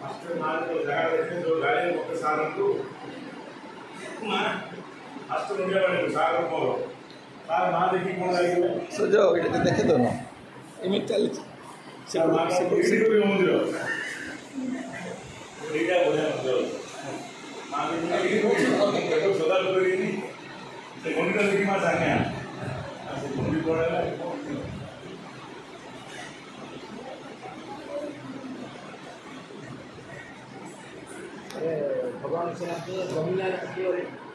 first నాలుగు జాగా తెచ్చిందో గాలి ఒకసారి అంటూ ఫస్ట్ ఉండేవాడు సాగర్ సార్ నా దిక్కుండా సో జో ఇటు దక్కతో ఏమి తల్లి ಸದಾ ಸೊದಾಲು ಕೊಡಿ ಸೊಂಡಿ ಕೊಡಲ್ಲ भगवान से भूमिया रखी और